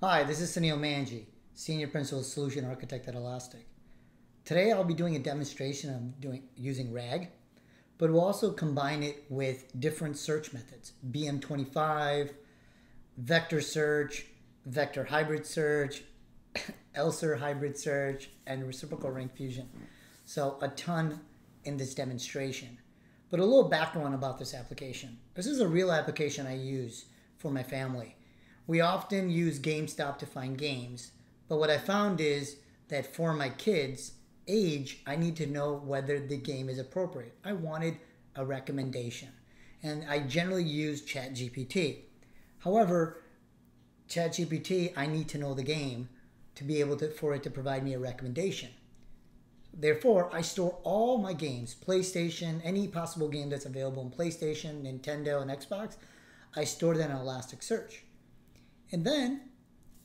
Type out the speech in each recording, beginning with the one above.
Hi, this is Sunil Manji, Senior Principal Solution Architect at Elastic. Today I'll be doing a demonstration of doing using RAG, but we'll also combine it with different search methods, BM25, vector search, vector hybrid search, ELSER hybrid search, and reciprocal rank fusion. So a ton in this demonstration. But a little background about this application. This is a real application I use for my family. We often use GameStop to find games, but what I found is that for my kids' age, I need to know whether the game is appropriate. I wanted a recommendation, and I generally use ChatGPT. However, ChatGPT, I need to know the game to be able to for it to provide me a recommendation. Therefore, I store all my games, PlayStation, any possible game that's available in PlayStation, Nintendo, and Xbox, I store them in Elasticsearch. And then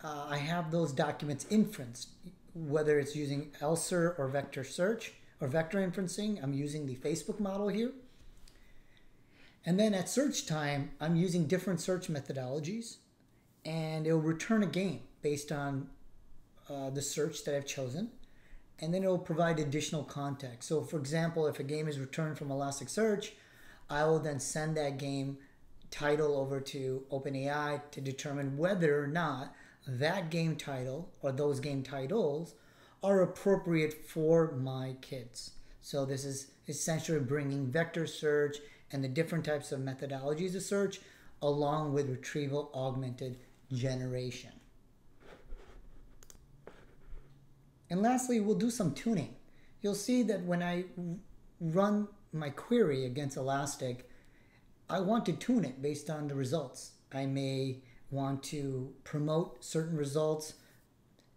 uh, I have those documents inferenced, whether it's using ELSER or vector search or vector inferencing. I'm using the Facebook model here. And then at search time, I'm using different search methodologies and it'll return a game based on uh, the search that I've chosen. And then it'll provide additional context. So for example, if a game is returned from Elasticsearch, I will then send that game title over to OpenAI to determine whether or not that game title or those game titles are appropriate for my kids. So this is essentially bringing vector search and the different types of methodologies of search along with retrieval augmented generation. And lastly, we'll do some tuning. You'll see that when I run my query against Elastic, I want to tune it based on the results. I may want to promote certain results,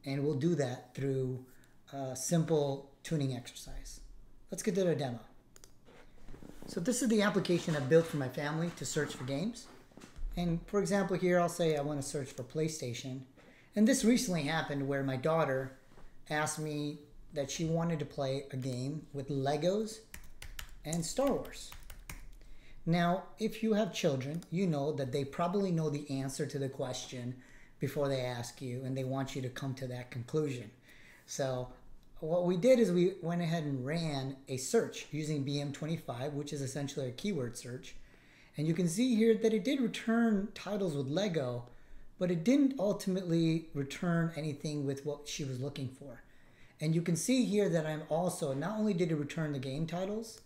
and we'll do that through a simple tuning exercise. Let's get to the demo. So this is the application I built for my family to search for games. And for example, here I'll say I want to search for PlayStation. And this recently happened where my daughter asked me that she wanted to play a game with Legos and Star Wars. Now, if you have children, you know that they probably know the answer to the question before they ask you, and they want you to come to that conclusion. So, what we did is we went ahead and ran a search using BM25, which is essentially a keyword search. And you can see here that it did return titles with Lego, but it didn't ultimately return anything with what she was looking for. And you can see here that I'm also, not only did it return the game titles,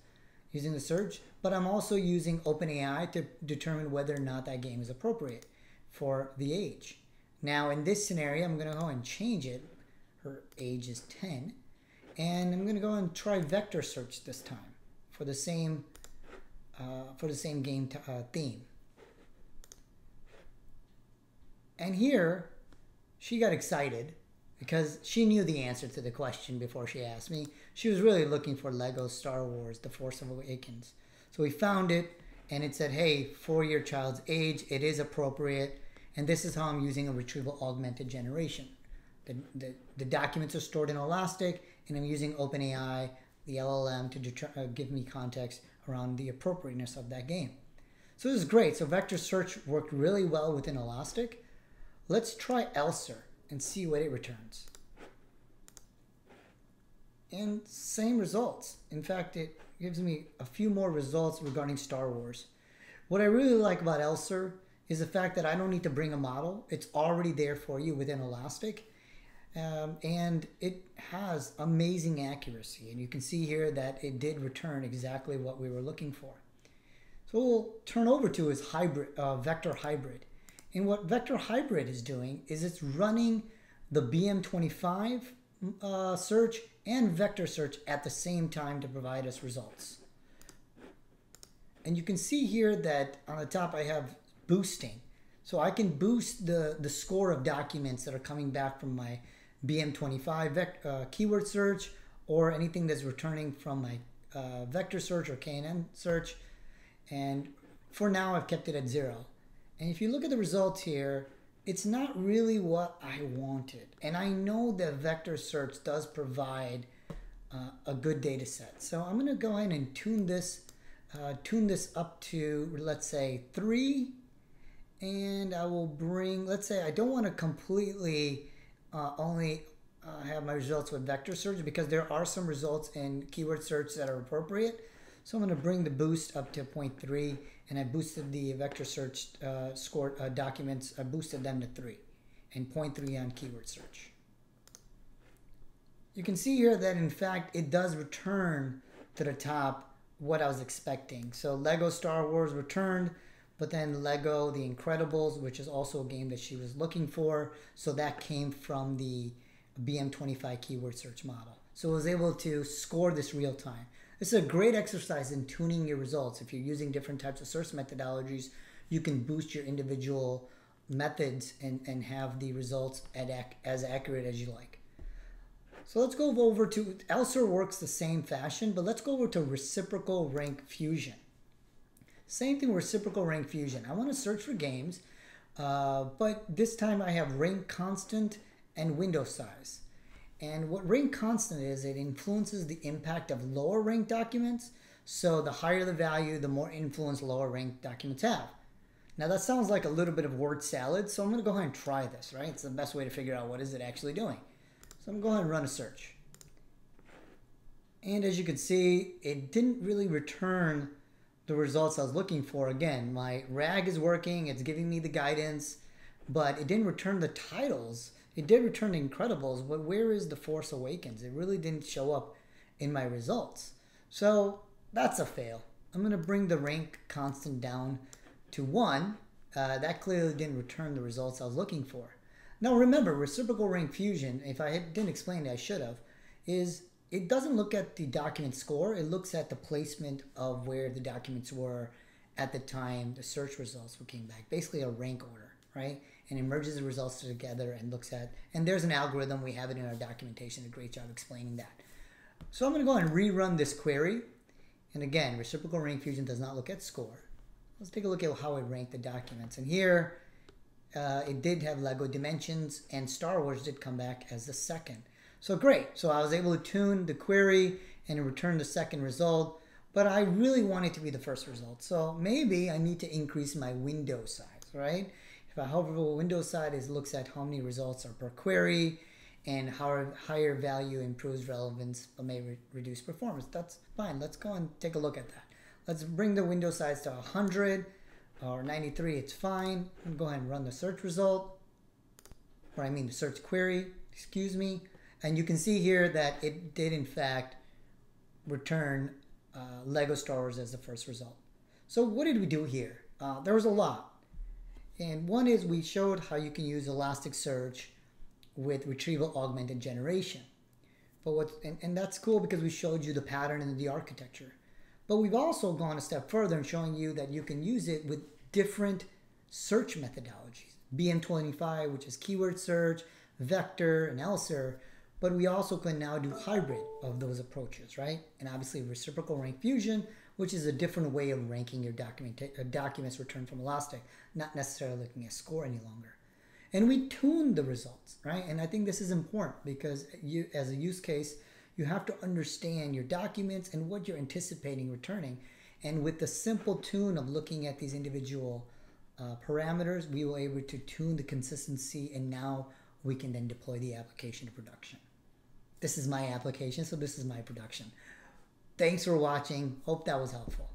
using the search, but I'm also using OpenAI to determine whether or not that game is appropriate for the age. Now in this scenario, I'm gonna go and change it. Her age is 10. And I'm gonna go and try vector search this time for the same, uh, for the same game uh, theme. And here, she got excited because she knew the answer to the question before she asked me. She was really looking for Lego Star Wars The Force of Awakens. So we found it and it said, hey, for your child's age, it is appropriate. And this is how I'm using a retrieval augmented generation. The, the, the documents are stored in Elastic and I'm using OpenAI, the LLM, to uh, give me context around the appropriateness of that game. So this is great. So vector search worked really well within Elastic. Let's try ELSER and see what it returns. And same results. In fact, it gives me a few more results regarding Star Wars. What I really like about ELSER is the fact that I don't need to bring a model. It's already there for you within Elastic. Um, and it has amazing accuracy. And you can see here that it did return exactly what we were looking for. So we'll turn over to is hybrid, uh, vector hybrid. And what Vector Hybrid is doing is it's running the BM25 uh, search and vector search at the same time to provide us results. And you can see here that on the top I have boosting. So I can boost the, the score of documents that are coming back from my BM25 uh, keyword search or anything that's returning from my uh, vector search or KNN search. And for now, I've kept it at zero. And if you look at the results here, it's not really what I wanted. And I know that vector search does provide uh, a good data set. So I'm going to go in and tune this, uh, tune this up to, let's say, three. and I will bring, let's say I don't want to completely uh, only uh, have my results with vector search because there are some results in keyword search that are appropriate. So I'm going to bring the boost up to 0.3 and I boosted the vector search uh, score uh, documents, I boosted them to 3 and 0.3 on keyword search. You can see here that in fact it does return to the top what I was expecting. So Lego Star Wars returned, but then Lego The Incredibles, which is also a game that she was looking for. So that came from the BM25 keyword search model. So I was able to score this real time. This is a great exercise in tuning your results. If you're using different types of search methodologies, you can boost your individual methods and, and have the results at, as accurate as you like. So let's go over to, ELSER works the same fashion, but let's go over to reciprocal rank fusion. Same thing reciprocal rank fusion. I want to search for games, uh, but this time I have rank constant and window size. And what rank constant is, it influences the impact of lower rank documents. So the higher the value, the more influence lower rank documents have. Now that sounds like a little bit of word salad, so I'm going to go ahead and try this, right? It's the best way to figure out what is it actually doing. So I'm to go ahead and run a search. And as you can see, it didn't really return the results I was looking for. Again, my RAG is working, it's giving me the guidance, but it didn't return the titles it did return Incredibles, but where is The Force Awakens? It really didn't show up in my results. So that's a fail. I'm going to bring the rank constant down to 1. Uh, that clearly didn't return the results I was looking for. Now remember, reciprocal rank fusion, if I didn't explain it, I should have, is it doesn't look at the document score. It looks at the placement of where the documents were at the time the search results were came back. Basically a rank order, right? and it merges the results together and looks at, and there's an algorithm, we have it in our documentation, a great job explaining that. So I'm going to go and rerun this query. And again, reciprocal rank fusion does not look at score. Let's take a look at how it ranked the documents. And here, uh, it did have Lego Dimensions, and Star Wars did come back as the second. So great. So I was able to tune the query and return the second result, but I really want it to be the first result. So maybe I need to increase my window size, right? If I hover over Windows looks at how many results are per query and how higher value improves relevance but may re reduce performance. That's fine. Let's go and take a look at that. Let's bring the window size to 100 or 93. It's fine. Go ahead and run the search result, or I mean the search query, excuse me. And you can see here that it did in fact return uh, Lego Star Wars as the first result. So what did we do here? Uh, there was a lot. And one is we showed how you can use Elasticsearch with retrieval augmented generation. But what and, and that's cool because we showed you the pattern and the architecture. But we've also gone a step further in showing you that you can use it with different search methodologies. BM25, which is keyword search, vector, and ELSER. But we also can now do hybrid of those approaches, right? And obviously reciprocal rank fusion, which is a different way of ranking your document, uh, documents returned from Elastic, not necessarily looking at score any longer. And we tune the results, right? And I think this is important because you, as a use case, you have to understand your documents and what you're anticipating returning. And with the simple tune of looking at these individual uh, parameters, we were able to tune the consistency and now we can then deploy the application to production. This is my application, so this is my production. Thanks for watching. Hope that was helpful.